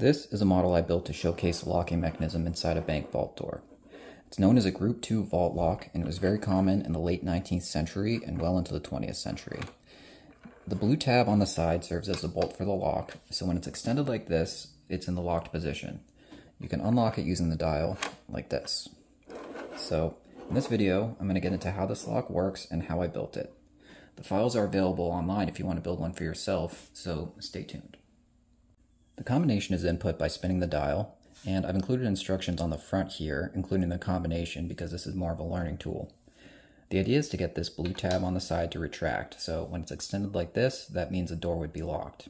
This is a model I built to showcase the locking mechanism inside a bank vault door. It's known as a Group 2 vault lock, and it was very common in the late 19th century and well into the 20th century. The blue tab on the side serves as a bolt for the lock, so when it's extended like this, it's in the locked position. You can unlock it using the dial, like this. So, in this video, I'm going to get into how this lock works and how I built it. The files are available online if you want to build one for yourself, so stay tuned. The combination is input by spinning the dial, and I've included instructions on the front here, including the combination because this is more of a learning tool. The idea is to get this blue tab on the side to retract, so when it's extended like this, that means the door would be locked.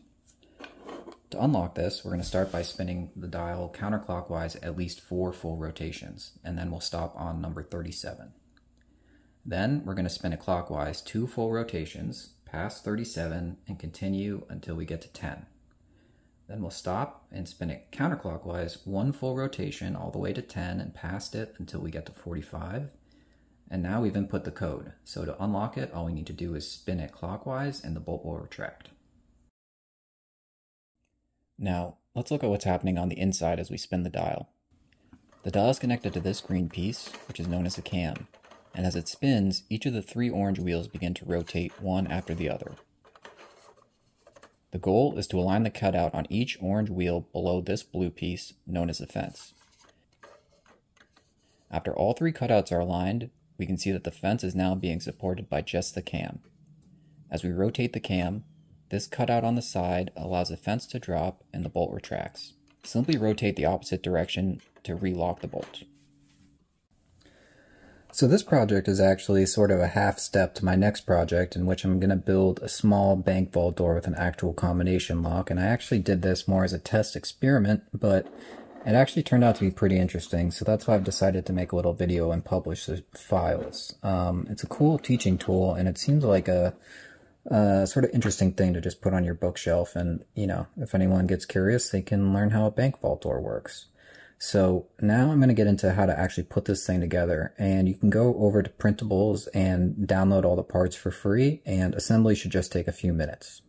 To unlock this, we're going to start by spinning the dial counterclockwise at least four full rotations, and then we'll stop on number 37. Then we're going to spin it clockwise two full rotations, past 37, and continue until we get to 10. Then we'll stop and spin it counterclockwise one full rotation all the way to 10 and past it until we get to 45. And now we've input the code. So to unlock it, all we need to do is spin it clockwise and the bolt will retract. Now, let's look at what's happening on the inside as we spin the dial. The dial is connected to this green piece, which is known as a cam, and as it spins, each of the three orange wheels begin to rotate one after the other. The goal is to align the cutout on each orange wheel below this blue piece, known as the fence. After all three cutouts are aligned, we can see that the fence is now being supported by just the cam. As we rotate the cam, this cutout on the side allows the fence to drop and the bolt retracts. Simply rotate the opposite direction to relock the bolt. So this project is actually sort of a half step to my next project in which I'm going to build a small bank vault door with an actual combination lock. And I actually did this more as a test experiment, but it actually turned out to be pretty interesting. So that's why I've decided to make a little video and publish the files. Um, it's a cool teaching tool and it seems like a sort of interesting thing to just put on your bookshelf. And, you know, if anyone gets curious, they can learn how a bank vault door works. So now I'm going to get into how to actually put this thing together. And you can go over to printables and download all the parts for free. And assembly should just take a few minutes.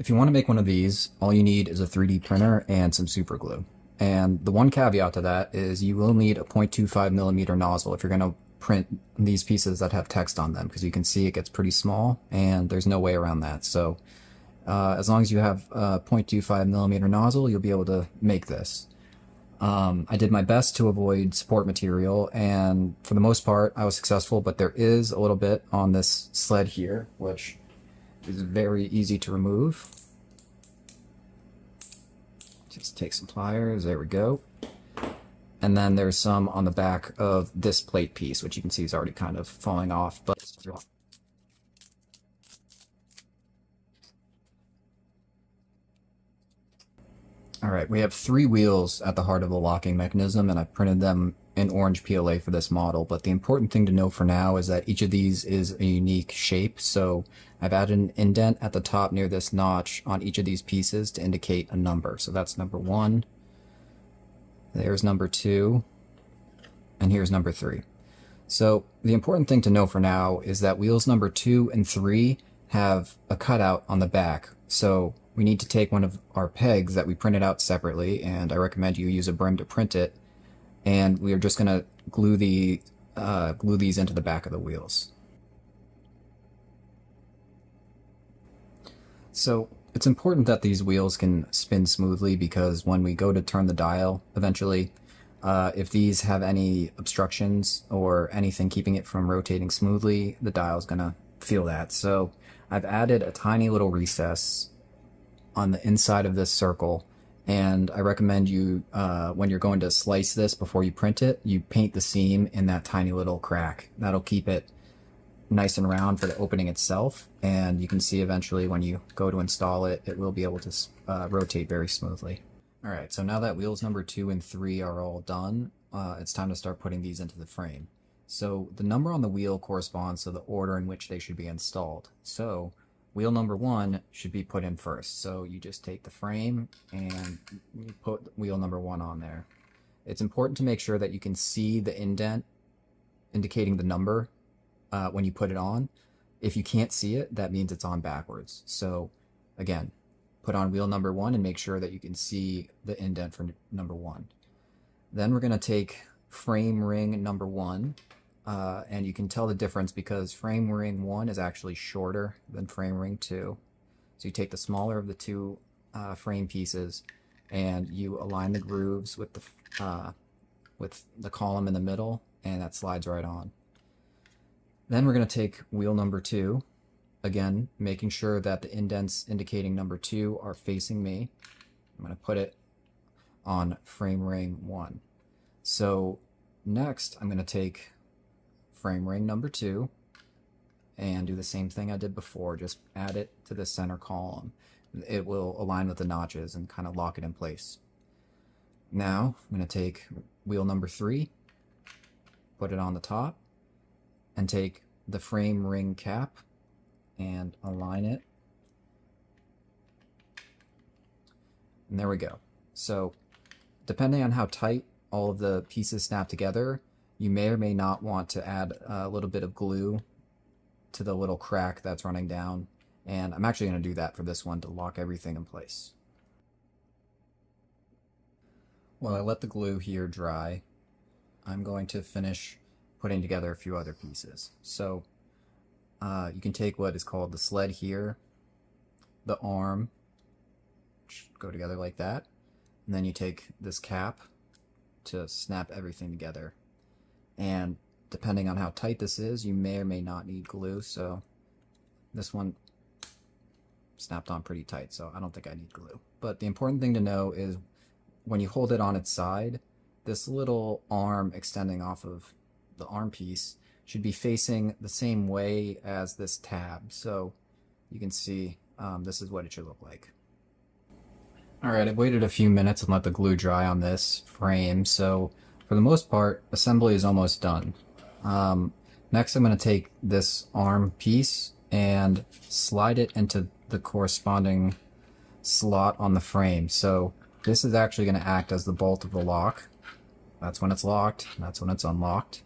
If you want to make one of these, all you need is a 3D printer and some super glue. And the one caveat to that is you will need a 0.25 millimeter nozzle if you're going to print these pieces that have text on them because you can see it gets pretty small and there's no way around that. So uh, as long as you have a 0.25 millimeter nozzle, you'll be able to make this. Um, I did my best to avoid support material and for the most part I was successful, but there is a little bit on this sled here, which is very easy to remove. Just take some pliers, there we go. And then there's some on the back of this plate piece, which you can see is already kind of falling off, but All right, we have three wheels at the heart of the locking mechanism, and I printed them in orange PLA for this model, but the important thing to know for now is that each of these is a unique shape, so I've added an indent at the top near this notch on each of these pieces to indicate a number. So that's number one, there's number two. And here's number three. So the important thing to know for now is that wheels number two and three have a cutout on the back. So we need to take one of our pegs that we printed out separately, and I recommend you use a brim to print it. And we are just going to glue the uh, glue these into the back of the wheels. So it's important that these wheels can spin smoothly because when we go to turn the dial eventually, uh, if these have any obstructions or anything keeping it from rotating smoothly, the dial is going to feel that. So I've added a tiny little recess on the inside of this circle and I recommend you, uh, when you're going to slice this before you print it, you paint the seam in that tiny little crack. That'll keep it nice and round for the opening itself and you can see eventually when you go to install it it will be able to uh, rotate very smoothly. Alright so now that wheels number 2 and 3 are all done uh, it's time to start putting these into the frame. So the number on the wheel corresponds to the order in which they should be installed. So wheel number 1 should be put in first. So you just take the frame and you put wheel number 1 on there. It's important to make sure that you can see the indent indicating the number uh, when you put it on. If you can't see it, that means it's on backwards. So again, put on wheel number one and make sure that you can see the indent for number one. Then we're going to take frame ring number one, uh, and you can tell the difference because frame ring one is actually shorter than frame ring two. So you take the smaller of the two uh, frame pieces and you align the grooves with the uh, with the column in the middle and that slides right on. Then we're going to take wheel number two, again making sure that the indents indicating number two are facing me. I'm going to put it on frame ring one. So next I'm going to take frame ring number two and do the same thing I did before, just add it to the center column. It will align with the notches and kind of lock it in place. Now I'm going to take wheel number three, put it on the top, and take the frame ring cap and align it. And there we go. So depending on how tight all of the pieces snap together, you may or may not want to add a little bit of glue to the little crack that's running down. And I'm actually going to do that for this one to lock everything in place. While I let the glue here dry, I'm going to finish putting together a few other pieces. So uh, you can take what is called the sled here, the arm, go together like that, and then you take this cap to snap everything together. And depending on how tight this is, you may or may not need glue, so this one snapped on pretty tight, so I don't think I need glue. But the important thing to know is when you hold it on its side, this little arm extending off of the arm piece should be facing the same way as this tab. So you can see um, this is what it should look like. Alright, I've waited a few minutes and let the glue dry on this frame, so for the most part, assembly is almost done. Um, next I'm going to take this arm piece and slide it into the corresponding slot on the frame. So this is actually going to act as the bolt of the lock. That's when it's locked, that's when it's unlocked.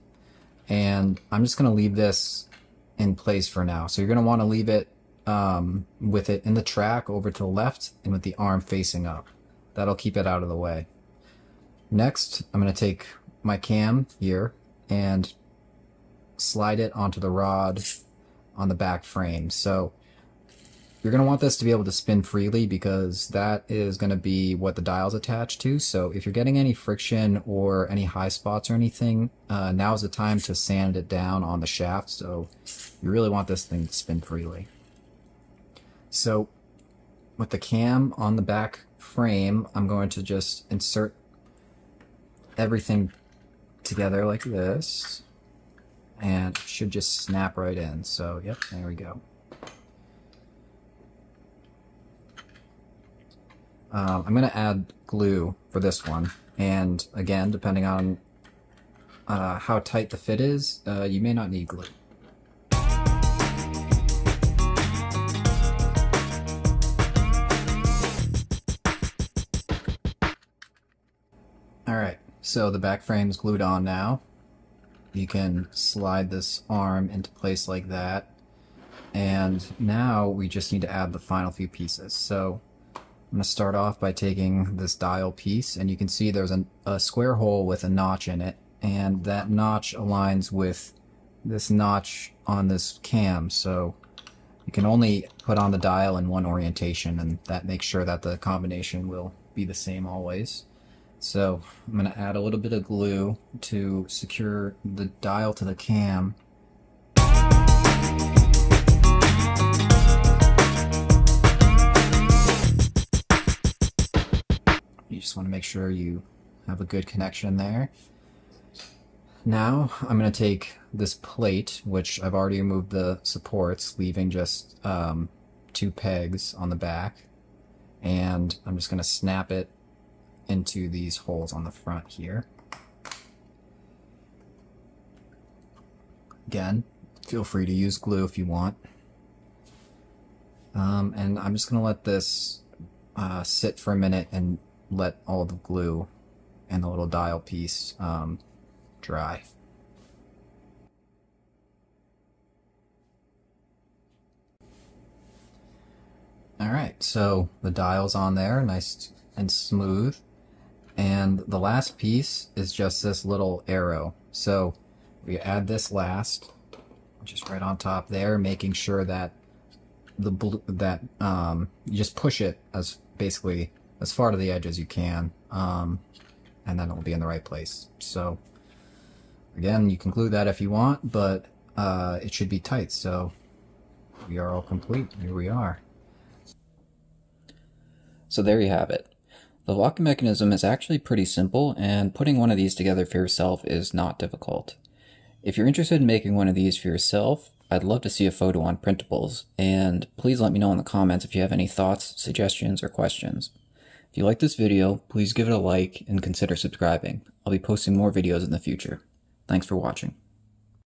And I'm just going to leave this in place for now. So you're going to want to leave it um, with it in the track over to the left and with the arm facing up. That'll keep it out of the way. Next, I'm going to take my cam here and slide it onto the rod on the back frame. So you're going to want this to be able to spin freely because that is going to be what the dial's attached to. So if you're getting any friction or any high spots or anything, uh, now is the time to sand it down on the shaft. So you really want this thing to spin freely. So with the cam on the back frame, I'm going to just insert everything together like this and should just snap right in. So yep, there we go. Um, I'm going to add glue for this one. And again, depending on uh, how tight the fit is, uh, you may not need glue. Alright, so the back frame is glued on now. You can slide this arm into place like that. And now we just need to add the final few pieces. So I'm going to start off by taking this dial piece and you can see there's a, a square hole with a notch in it and that notch aligns with this notch on this cam so you can only put on the dial in one orientation and that makes sure that the combination will be the same always. So I'm going to add a little bit of glue to secure the dial to the cam You just want to make sure you have a good connection there. Now I'm going to take this plate, which I've already removed the supports, leaving just um, two pegs on the back, and I'm just going to snap it into these holes on the front here. Again, feel free to use glue if you want. Um, and I'm just going to let this uh, sit for a minute and let all the glue and the little dial piece um, dry. All right, so the dial's on there, nice and smooth. And the last piece is just this little arrow. So we add this last, just right on top there, making sure that the blue, that um, you just push it as basically as far to the edge as you can, um, and then it will be in the right place. So again, you can glue that if you want, but uh, it should be tight. So we are all complete. Here we are. So there you have it. The locking mechanism is actually pretty simple, and putting one of these together for yourself is not difficult. If you're interested in making one of these for yourself, I'd love to see a photo on printables, and please let me know in the comments if you have any thoughts, suggestions, or questions. If you like this video, please give it a like and consider subscribing. I'll be posting more videos in the future. Thanks for watching.